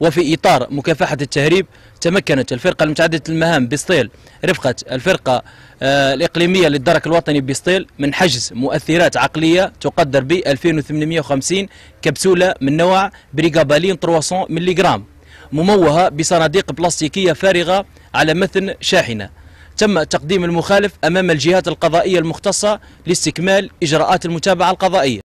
وفي إطار مكافحة التهريب تمكنت الفرقة المتعددة المهام بسطيل رفقة الفرقة آه، الإقليمية للدرك الوطني بسطيل من حجز مؤثرات عقلية تقدر ب 2850 كبسولة من نوع بريغابالين 300 ملي جرام مموهة بصناديق بلاستيكية فارغة على متن شاحنة. تم تقديم المخالف أمام الجهات القضائية المختصة لاستكمال إجراءات المتابعة القضائية.